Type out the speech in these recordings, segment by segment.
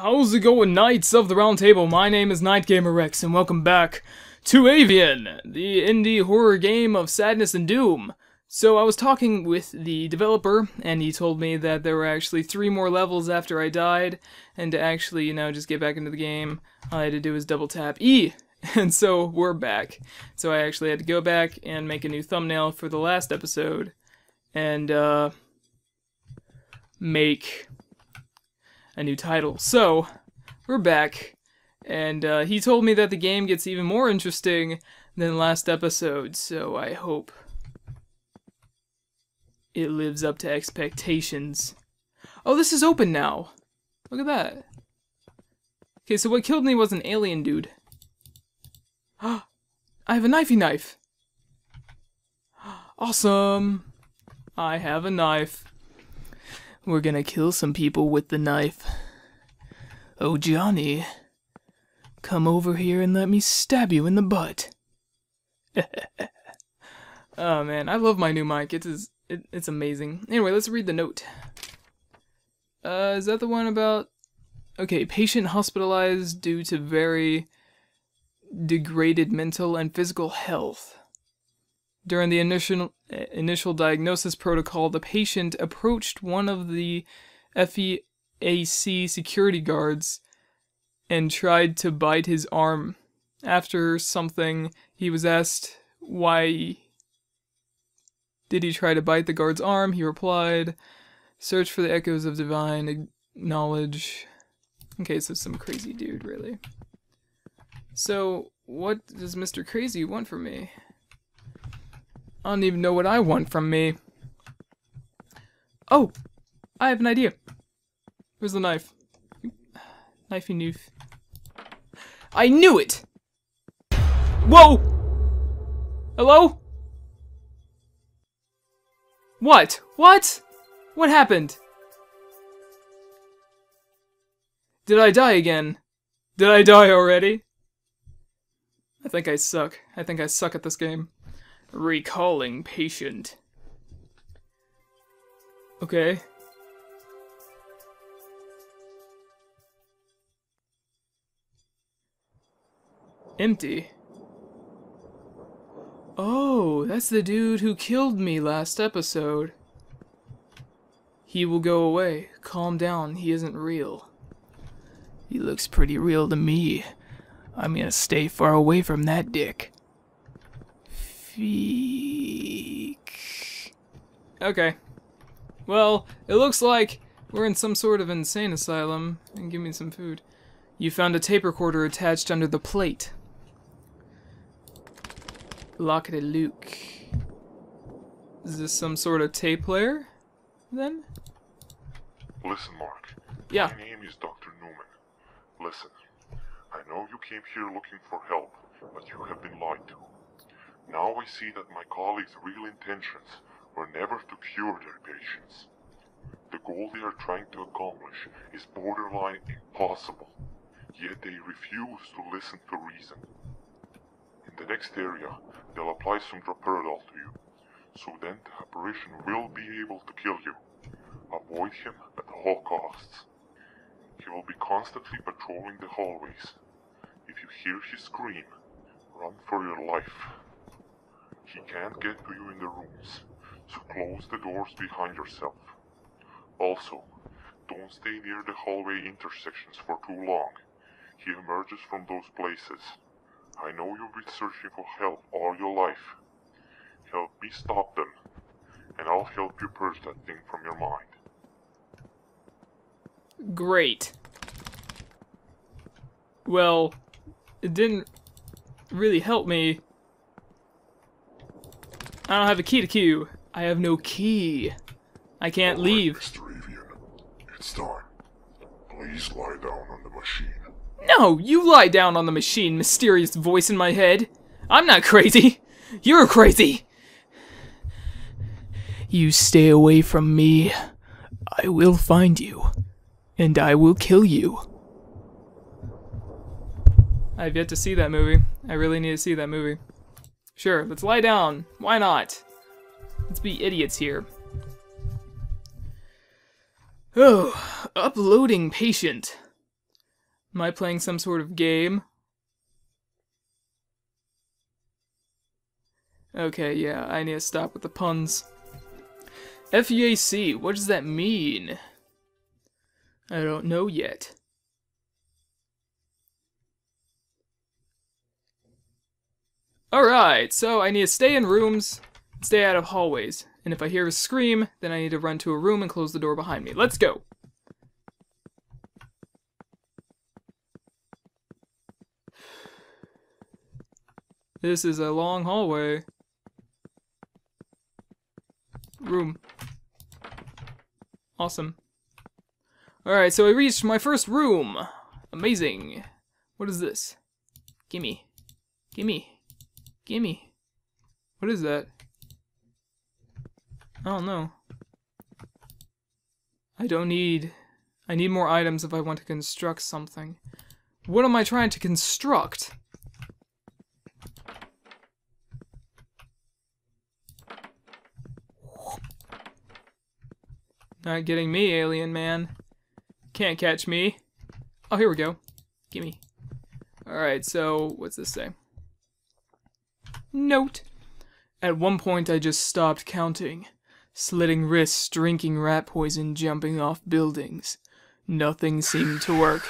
How's it going, Knights of the Round Table? My name is Knight Gamer Rex, and welcome back to Avian, the indie horror game of sadness and doom. So I was talking with the developer, and he told me that there were actually three more levels after I died, and to actually, you know, just get back into the game, all I had to do was double tap E, and so we're back. So I actually had to go back and make a new thumbnail for the last episode, and, uh, make a new title. So, we're back, and uh, he told me that the game gets even more interesting than last episode, so I hope it lives up to expectations. Oh, this is open now. Look at that. Okay, so what killed me was an alien dude. I have a knifey knife. Awesome. I have a knife. We're gonna kill some people with the knife. Oh, Johnny. Come over here and let me stab you in the butt. oh man, I love my new mic. It is it, it's amazing. Anyway, let's read the note. Uh, is that the one about Okay, patient hospitalized due to very degraded mental and physical health. During the initial Uh, initial diagnosis protocol, the patient approached one of the FEAC security guards and tried to bite his arm. After something, he was asked why did he try to bite the guard's arm. He replied, "Search for the echoes of divine knowledge." Okay, so some crazy dude, really. So, what does Mr. Crazy want from me? I don't even know what I want from me. Oh! I have an idea. Where's the knife? Knifey noof. I knew it! Whoa! Hello? What? What? What happened? Did I die again? Did I die already? I think I suck. I think I suck at this game. Recalling patient. Okay. Empty. Oh, that's the dude who killed me last episode. He will go away. Calm down, he isn't real. He looks pretty real to me. I'm gonna stay far away from that dick. Feek. Okay. Well, it looks like we're in some sort of insane asylum. And give me some food. You found a tape recorder attached under the plate. Lockety Luke. Is this some sort of tape player? Then? Listen, Mark. Yeah. My name is Dr. Newman. Listen, I know you came here looking for help, but you have been lied to. Now I see that my colleagues' real intentions were never to cure their patients. The goal they are trying to accomplish is borderline impossible, yet they refuse to listen to reason. In the next area, they'll apply some droperidol to you, so then the apparition will be able to kill you. Avoid him at all costs. He will be constantly patrolling the hallways. If you hear his scream, run for your life. He can't get to you in the rooms, so close the doors behind yourself. Also, don't stay near the hallway intersections for too long. He emerges from those places. I know you've been searching for help all your life. Help me stop them, and I'll help you purge that thing from your mind. Great. Well, it didn't really help me. I don't have a key to Q. I have no key. I can't leave. Mr. Avian, it's time. Please lie down on the machine. No, you lie down on the machine, mysterious voice in my head. I'm not crazy. You're crazy. You stay away from me. I will find you. And I will kill you. I've yet to see that movie. I really need to see that movie. Sure, let's lie down. Why not? Let's be idiots here. Oh, uploading patient. Am I playing some sort of game? Okay, yeah, I need to stop with the puns. FEAC, what does that mean? I don't know yet. Alright, so I need to stay in rooms, stay out of hallways. And if I hear a scream, then I need to run to a room and close the door behind me. Let's go! This is a long hallway. Room. Awesome. Alright, so I reached my first room. Amazing. What is this? Gimme. Gimme. Gimme. What is that? I don't know. I don't need... I need more items if I want to construct something. What am I trying to construct? Not getting me, alien man. Can't catch me. Oh, here we go. Gimme. Alright, so, what's this say? Note. At one point I just stopped counting. Slitting wrists, drinking rat poison, jumping off buildings. Nothing seemed to work.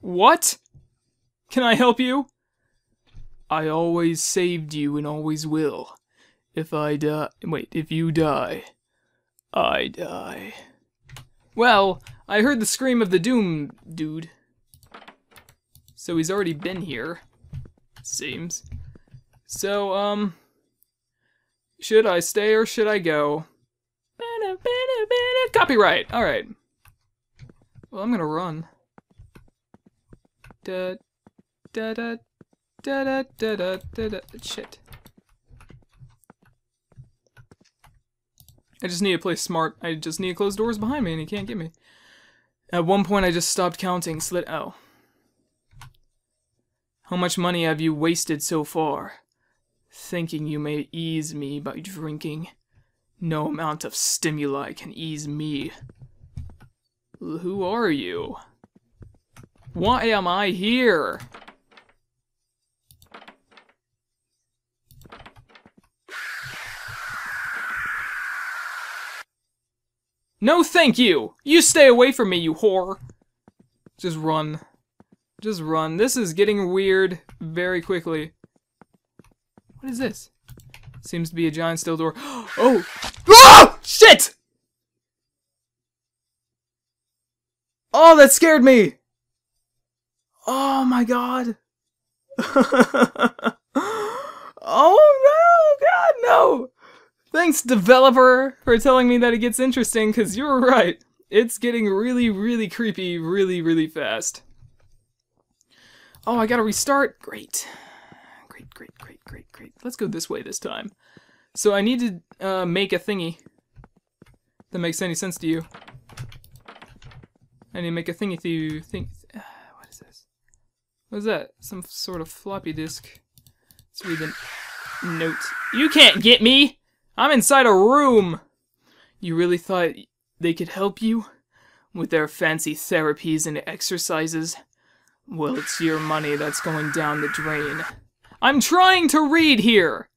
What? Can I help you? I always saved you and always will. If I die- wait, if you die, I die. Well, I heard the scream of the Doom dude. So he's already been here. Seems. So, um... Should I stay or should I go? Copyright! Alright. Well, I'm gonna run. Da, da, da, da, da, da, da, da, da. Shit. I just need to play smart. I just need to close doors behind me and he can't get me. At one point I just stopped counting, slit- oh. How much money have you wasted so far? Thinking you may ease me by drinking. No amount of stimuli can ease me. Who are you? Why am I here? No thank you! You stay away from me, you whore! Just run. Just run. This is getting weird very quickly. What is this? Seems to be a giant steel door. Oh! Oh! Shit! Oh, that scared me! Oh my god! oh no! God, no! Thanks, developer, for telling me that it gets interesting, because you were right. It's getting really, really creepy really, really fast. Oh, I gotta restart? Great. Great, great, great, great, great. Let's go this way this time. So I need to uh, make a thingy that makes any sense to you. I need to make a thingy to think. Uh, what is this? What is that? Some sort of floppy disk. Let's read the note. You can't get me! I'm inside a room! You really thought they could help you? With their fancy therapies and exercises? Well, it's your money that's going down the drain. I'm trying to read here!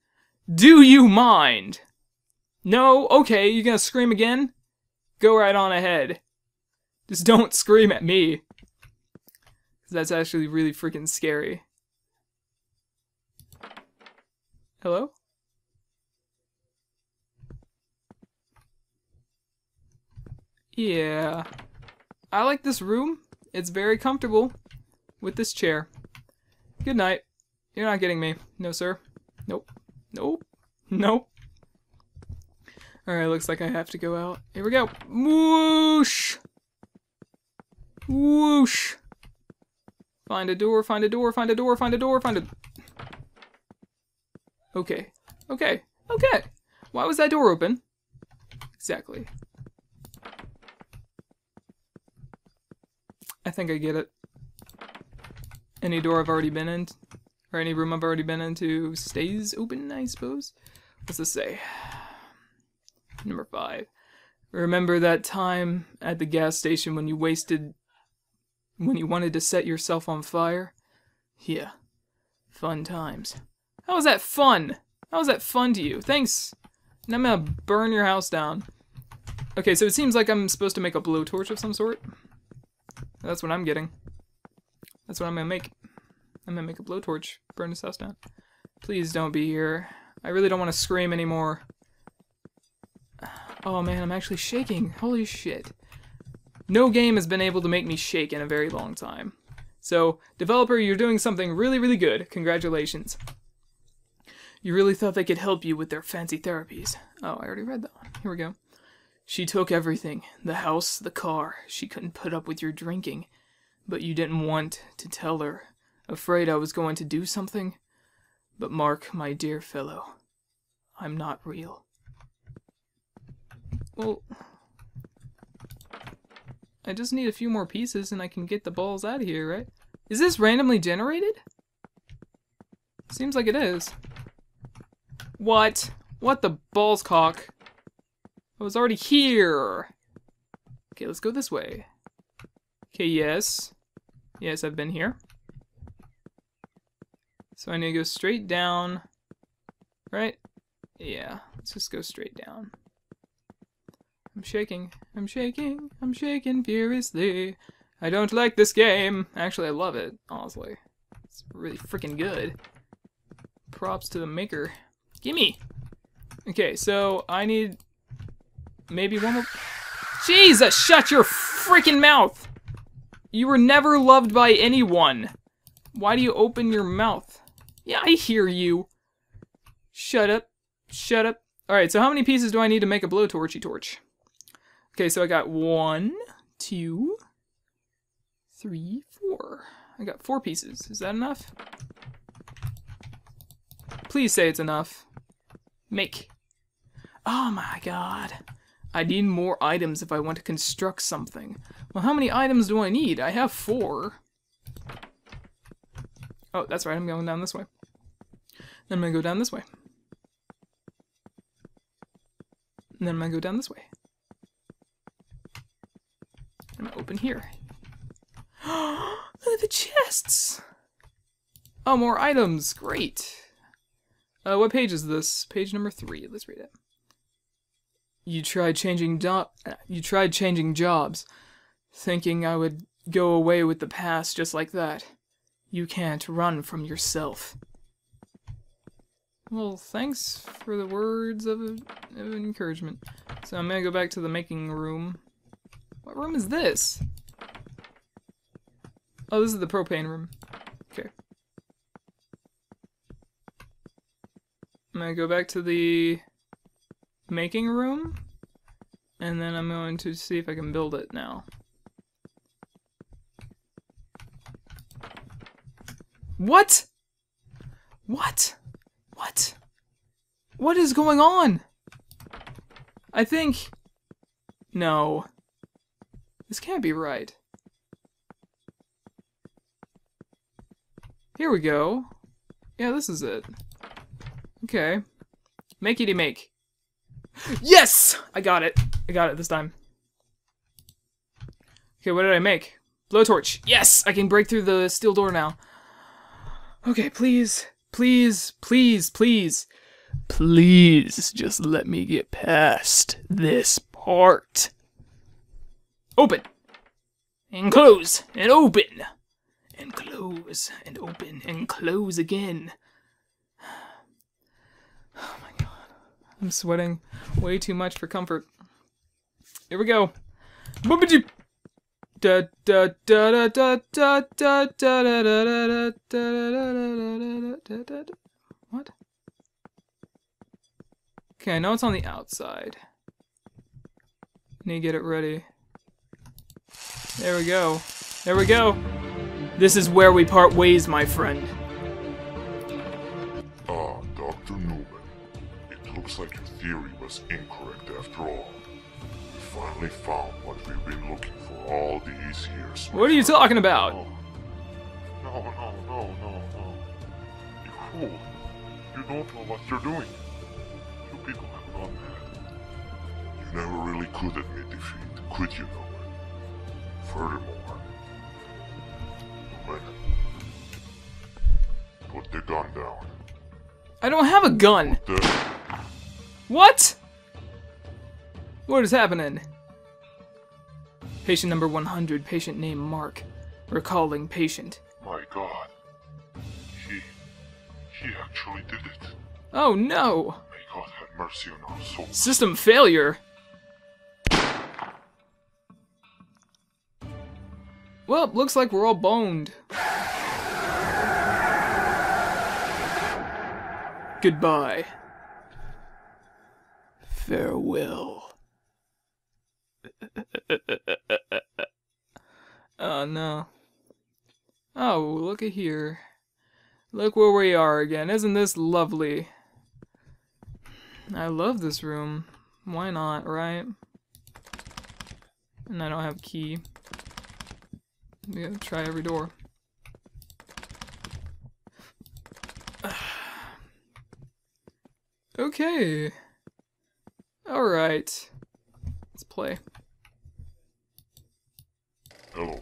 Do you mind? No? Okay, you gonna scream again? Go right on ahead. Just don't scream at me. Cause That's actually really freaking scary. Hello? Yeah. I like this room. It's very comfortable with this chair. Good night. You're not getting me. No, sir. Nope. Nope. Nope. Alright, looks like I have to go out. Here we go. Whoosh! Whoosh! Find a door, find a door, find a door, find a door, find a... Okay. Okay. Okay. Why was that door open? Exactly. I think I get it. Any door I've already been in, or any room I've already been into stays open, I suppose? What's this say? Number five. Remember that time at the gas station when you wasted. when you wanted to set yourself on fire? Yeah. Fun times. How was that fun? How was that fun to you? Thanks. And I'm gonna burn your house down. Okay, so it seems like I'm supposed to make a blowtorch of some sort. That's what I'm getting. That's what I'm gonna make. I'm gonna make a blowtorch. Burn this house down. Please don't be here. I really don't want to scream anymore. Oh man, I'm actually shaking. Holy shit. No game has been able to make me shake in a very long time. So, developer, you're doing something really, really good. Congratulations. You really thought they could help you with their fancy therapies. Oh, I already read that one. Here we go. She took everything the house, the car. She couldn't put up with your drinking. But you didn't want to tell her. Afraid I was going to do something? But Mark, my dear fellow, I'm not real. Well, I just need a few more pieces and I can get the balls out of here, right? Is this randomly generated? Seems like it is. What? What the balls cock? I was already here. Okay, let's go this way. Okay, yes. Yes, I've been here. So I need to go straight down. Right? Yeah, let's just go straight down. I'm shaking, I'm shaking, I'm shaking furiously. I don't like this game. Actually, I love it, honestly. It's really freaking good. Props to the maker. Gimme! Okay, so I need maybe one more... Jesus, shut your freaking mouth! You were never loved by anyone. Why do you open your mouth? Yeah, I hear you. Shut up. Shut up. Alright, so how many pieces do I need to make a blowtorchy torch? Okay, so I got one, two, three, four. I got four pieces. Is that enough? Please say it's enough. Make. Oh my god. I need more items if I want to construct something. Well, how many items do I need? I have four. Oh, that's right, I'm going down this way. Then I'm gonna go down this way. And then I'm gonna go down this way. I'm gonna open here. Look at the chests! Oh, more items! Great! Uh, what page is this? Page number three. Let's read it. You tried changing do- You tried changing jobs, thinking I would go away with the past just like that. You can't run from yourself. Well, thanks for the words of, of encouragement. So I'm gonna go back to the making room. What room is this? Oh, this is the propane room. Okay. I'm gonna go back to the making room, and then I'm going to see if I can build it now. What? What? What? What is going on? I think... No. This can't be right. Here we go. Yeah, this is it. Okay. Makey to make. Yes! I got it. I got it this time. Okay, what did I make? Blowtorch. Yes! I can break through the steel door now. Okay, please. Please, please, please. Please just let me get past this part. Open. And close. And open. And close. And open. And close again. Oh. I'm sweating way too much for comfort. Here we go. Boopity. Da da da da da da da da da da da da da da What? Okay, I know it's on the outside. Need to get it ready. There we go. There we go. This is where we part ways, my friend. Looks like your theory was incorrect after all. We finally found what we've been looking for all these years. What are you talking about? No, no, no, no, no. You fool. You don't know what you're doing. You people have gone mad. You never really could admit defeat, could you, Norman? Furthermore, Norman, put the gun down. I don't have a gun. What? What is happening? Patient number 100, patient name Mark. Recalling patient. my God, he he actually did it. Oh no! May God have mercy on our souls. System failure. Well, looks like we're all boned. Goodbye. Farewell. oh no. Oh, look at here. Look where we are again. Isn't this lovely? I love this room. Why not, right? And I don't have a key. We gotta try every door. okay. Alright. Let's play. Hello,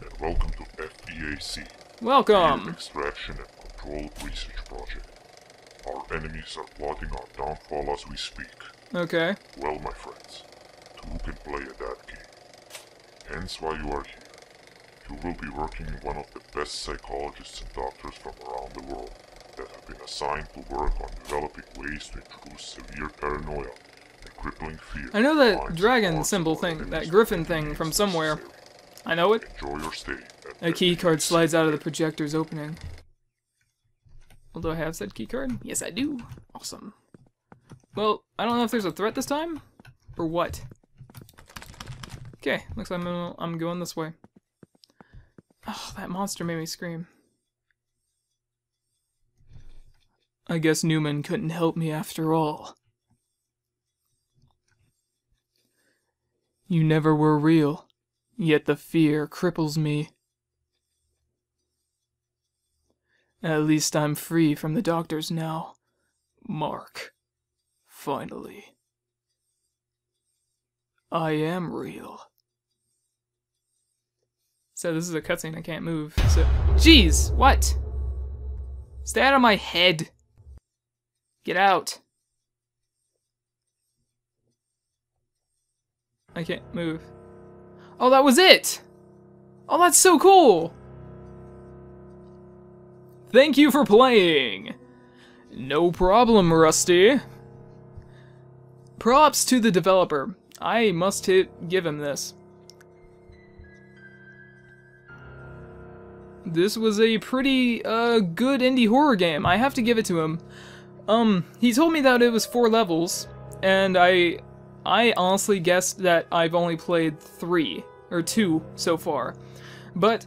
and welcome to FEAC, Welcome! Extraction and Control Research Project. Our enemies are plotting our downfall as we speak. Okay. Well, my friends, two can play at that game. Hence why you are here. You will be working with one of the best psychologists and doctors from around the world that have been assigned to work on developing ways to introduce severe paranoia and crippling fear. I know that dragon symbol thing, that griffin thing from somewhere. I know it. Enjoy your stay. A key card slides out of the projector's opening. Well, do I have said key card? Yes, I do. Awesome. Well, I don't know if there's a threat this time, or what. Okay, looks like I'm, I'm going this way. Oh, that monster made me scream. I guess Newman couldn't help me after all. You never were real, yet the fear cripples me. At least I'm free from the doctors now. Mark. Finally. I am real. So this is a cutscene, I can't move. So Jeez, what? Stay out of my head. Get out. I can't move. Oh, that was it! Oh, that's so cool! Thank you for playing! No problem, Rusty. Props to the developer. I must hit, give him this. This was a pretty uh, good indie horror game. I have to give it to him. Um, he told me that it was four levels, and I, I honestly guessed that I've only played three or two so far. But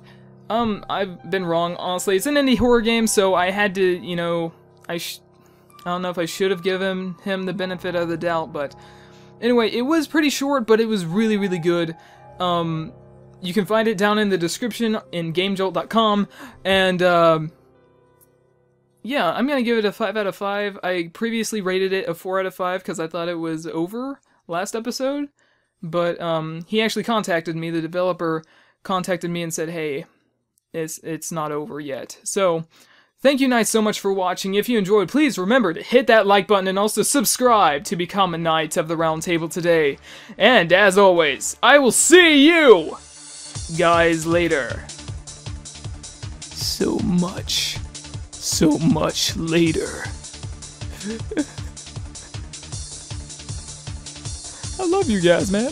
um, I've been wrong. Honestly, it's an indie horror game, so I had to, you know, I, I don't know if I should have given him the benefit of the doubt, but anyway, it was pretty short, but it was really, really good. Um, you can find it down in the description in GameJolt.com, and um, yeah, I'm gonna give it a five out of five. I previously rated it a four out of five because I thought it was over last episode, but um, he actually contacted me. The developer contacted me and said, "Hey, it's it's not over yet." So. Thank you, Knights, so much for watching. If you enjoyed, please remember to hit that like button and also subscribe to become a Knight of the Round Table today. And as always, I will see you guys later. So much, so much later. I love you guys, man.